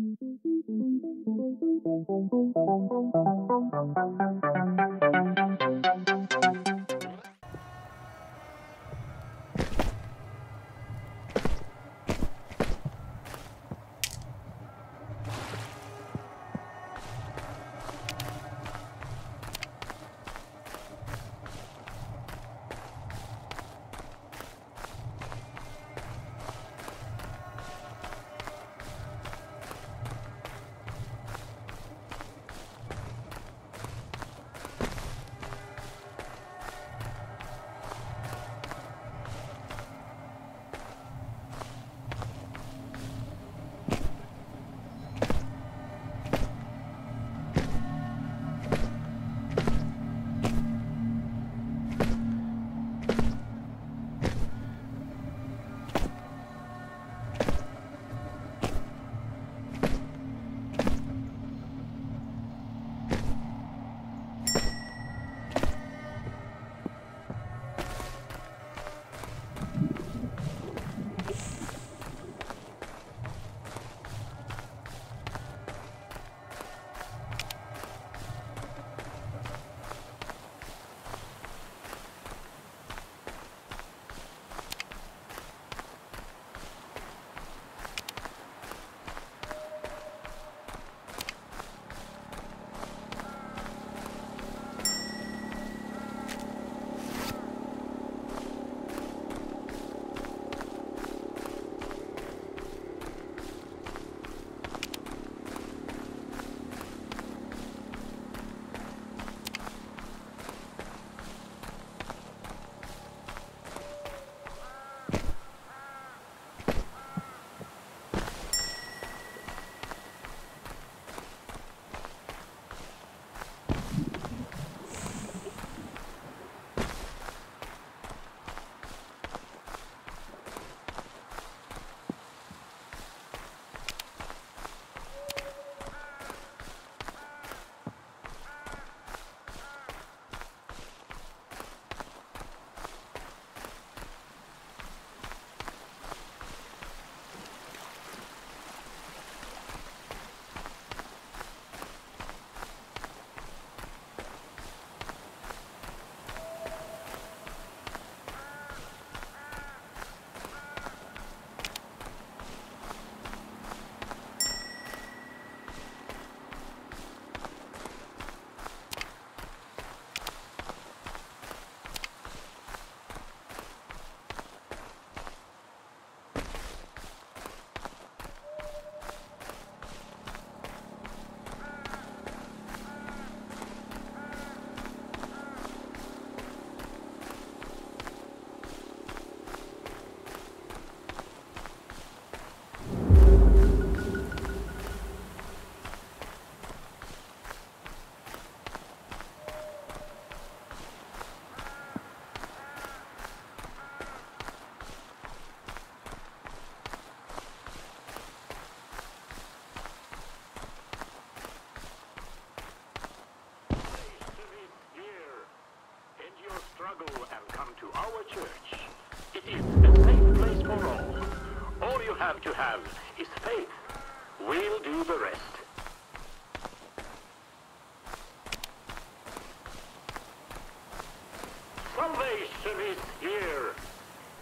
Thank you. Struggle and come to our church. It is a safe place for all. All you have to have is faith. We'll do the rest. Salvation is here.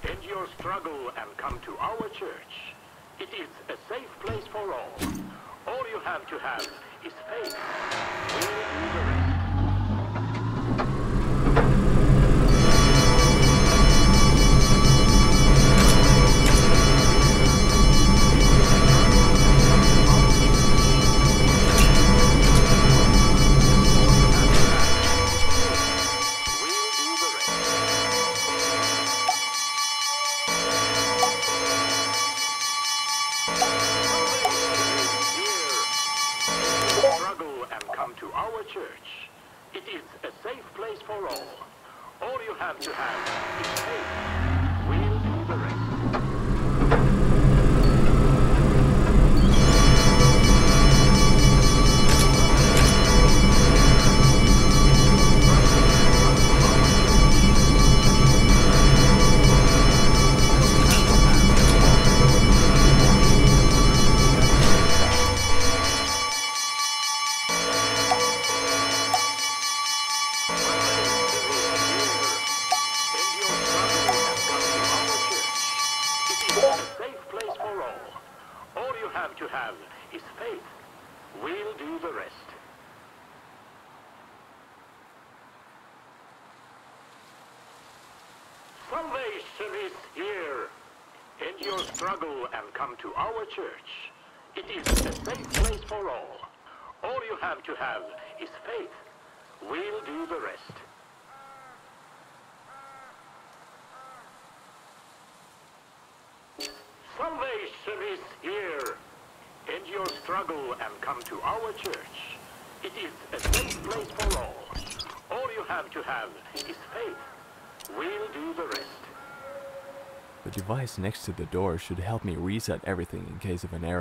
End your struggle and come to our church. It is a safe place for all. All you have to have is faith. We'll to our church. It is a safe place for all. All you have to have is faith. We'll do the rest. Salvation is here. End your struggle and come to our church. It is a safe place for all. All you have to have is faith. We'll do the rest. The device next to the door should help me reset everything in case of an error.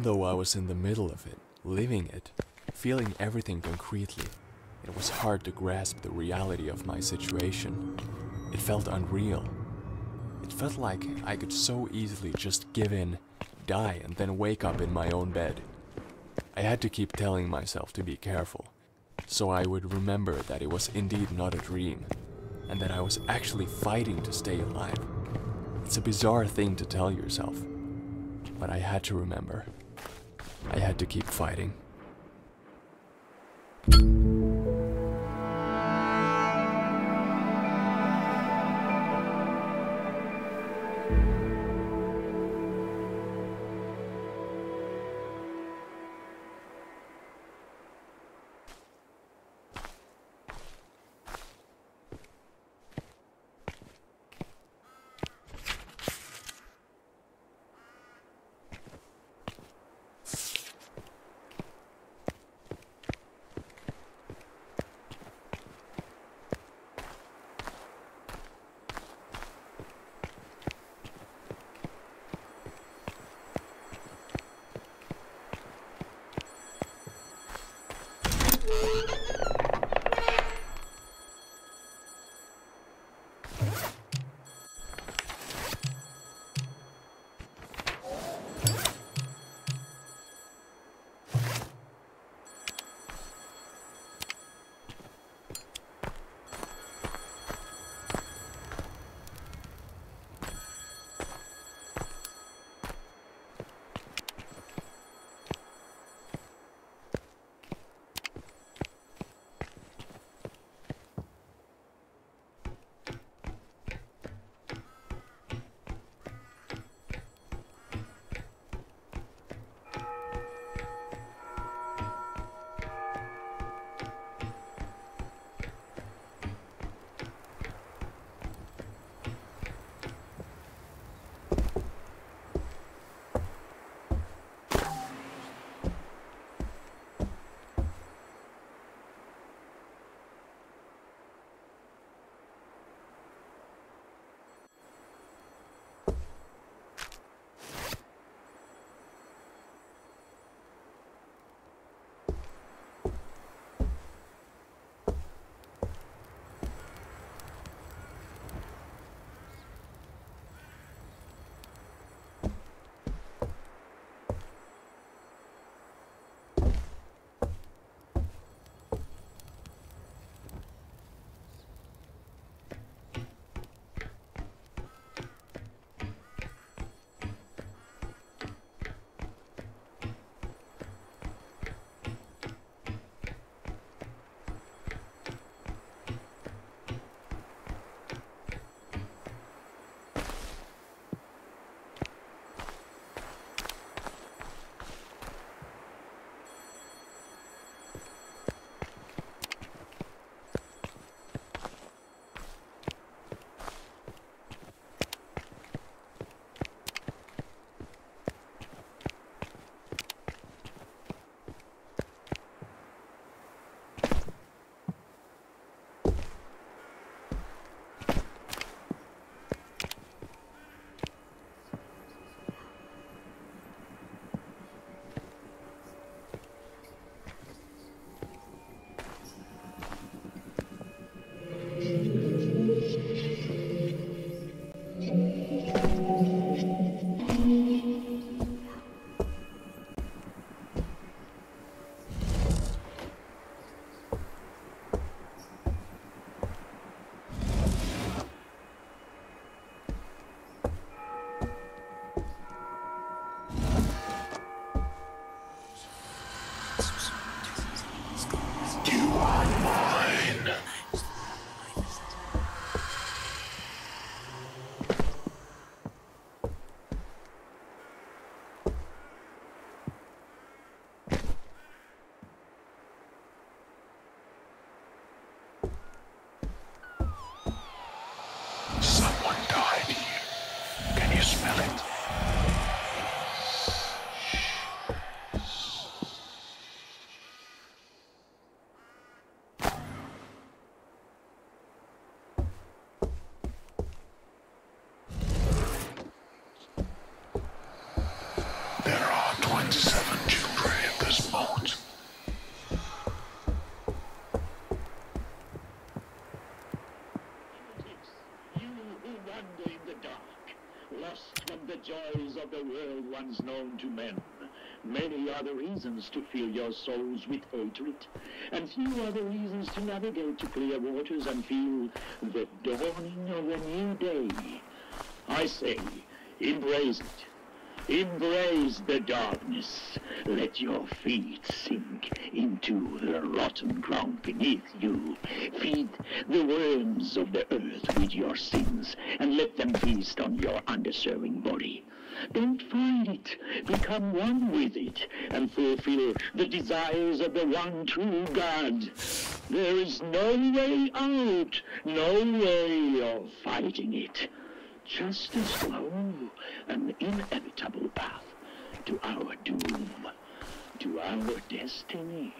Even though I was in the middle of it, living it, feeling everything concretely, it was hard to grasp the reality of my situation. It felt unreal. It felt like I could so easily just give in, die, and then wake up in my own bed. I had to keep telling myself to be careful, so I would remember that it was indeed not a dream, and that I was actually fighting to stay alive. It's a bizarre thing to tell yourself, but I had to remember. I had to keep fighting. Known to men. Many are the reasons to fill your souls with hatred, and few are the reasons to navigate to clear waters and feel the dawning of a new day. I say, embrace it. Embrace the darkness. Let your feet sink into the rotten ground beneath you. Feed the worms of the earth with your sins and let them feast on your underserving body. Don't fight it. Become one with it and fulfill the desires of the one true God. There is no way out, no way of fighting it just a slow and inevitable path to our doom, to our destiny.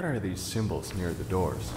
What are these symbols near the doors?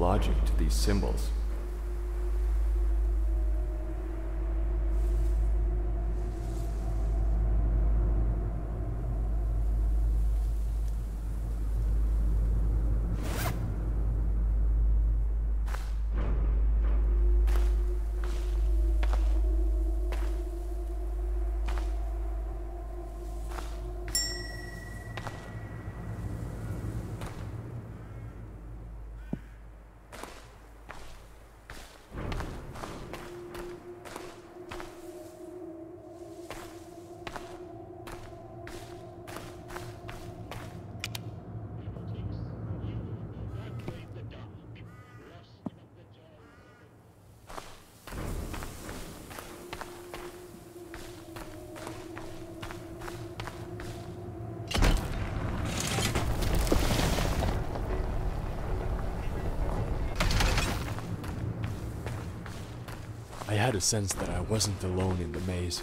Logic to these symbols. Had a sense that I wasn't alone in the maze.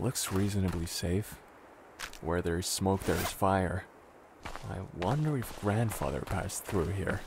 Looks reasonably safe. Where there's smoke, there's fire. I wonder if grandfather passed through here.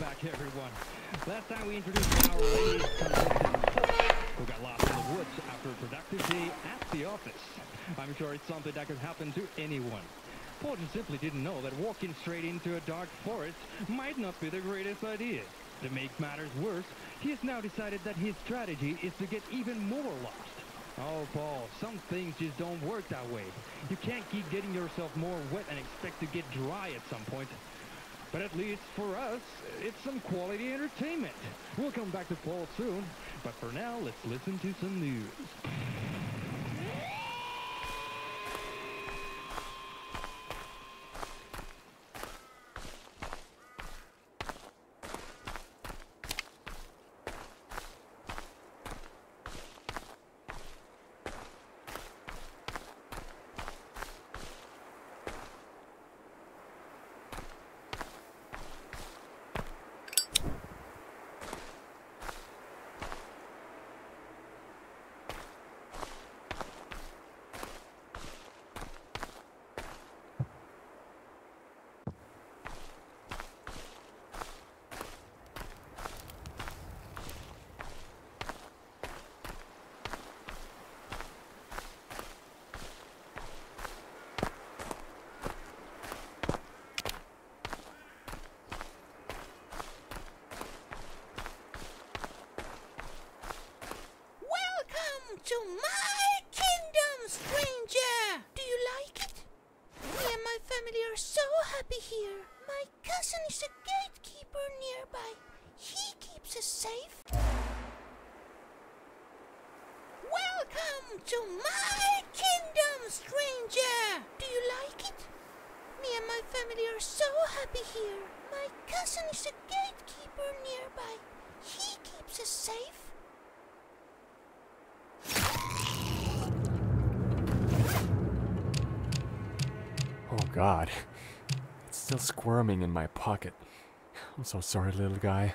Back, everyone. Last time we introduced our latest contestant, who got lost in the woods after a productive day at the office. I'm sure it's something that could happen to anyone. Paul just simply didn't know that walking straight into a dark forest might not be the greatest idea. To make matters worse, he has now decided that his strategy is to get even more lost. Oh, Paul, some things just don't work that way. You can't keep getting yourself more wet and expect to get dry at some point. But at least for us, it's some quality entertainment. We'll come back to Paul soon, but for now, let's listen to some news. Welcome to my kingdom, stranger! Do you like it? Me and my family are so happy here. My cousin is a gatekeeper nearby. He keeps us safe. Welcome to my kingdom, stranger! Do you like it? Me and my family are so happy here. My cousin is a gatekeeper nearby. He keeps us safe. God. It's still squirming in my pocket. I'm so sorry, little guy.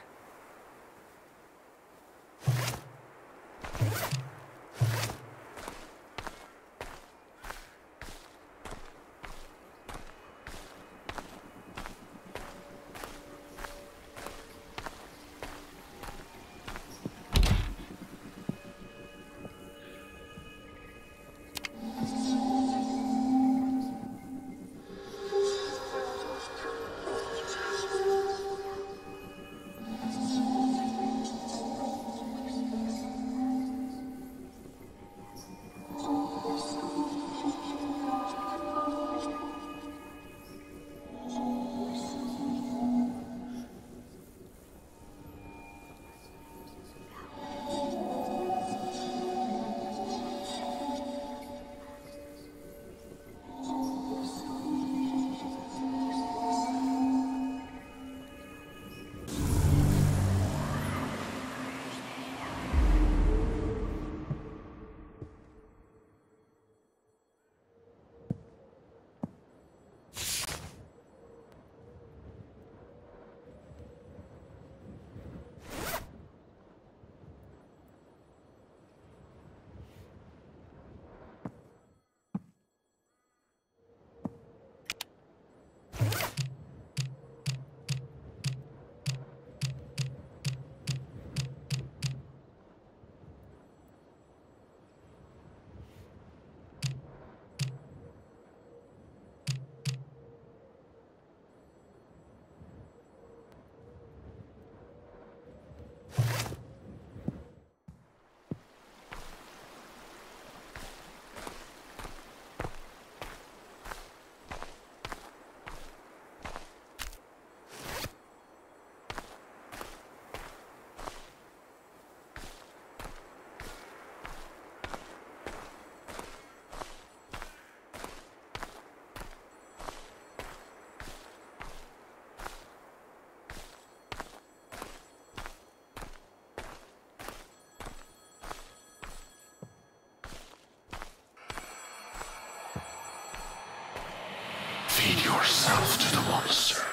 Feed yourself to the monster.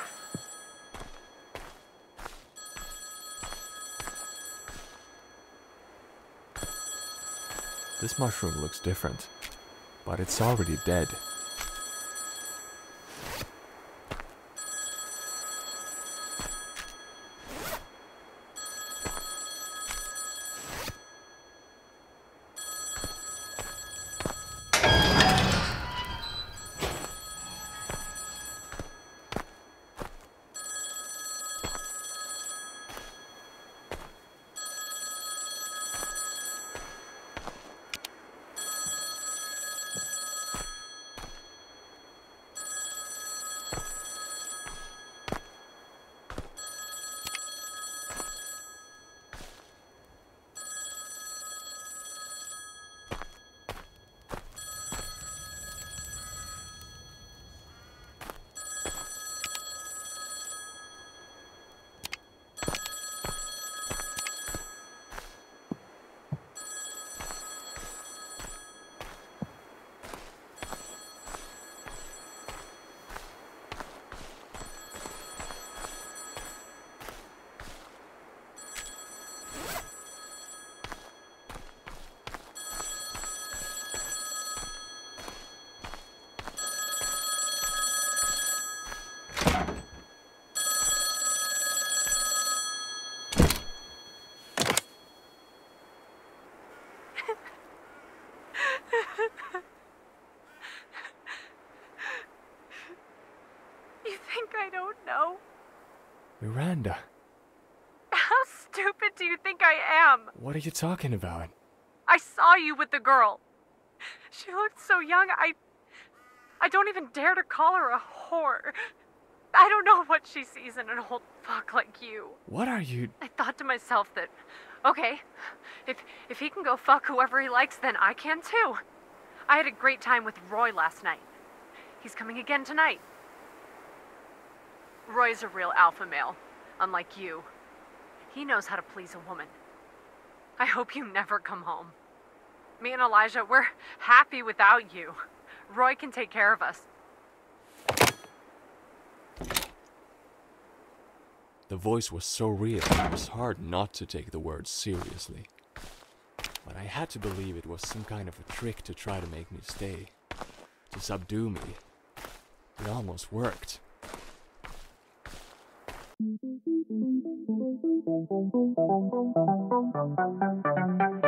This mushroom looks different, but it's already dead. You think I don't know? Miranda, How stupid do you think I am? what are you talking about? I saw you with the girl. She looked so young, I. I don't even dare to call her a whore. I don't know what she sees in an old fuck like you. What are you. I thought to myself that, okay, if if he can go fuck whoever he likes, then I can too. I had a great time with Roy last night. He's coming again tonight. Roy's a real alpha male, unlike you. He knows how to please a woman. I hope you never come home. Me and Elijah, we're happy without you. Roy can take care of us. The voice was so real, it was hard not to take the words seriously. But I had to believe it was some kind of a trick to try to make me stay, to subdue me. It almost worked. Thank you.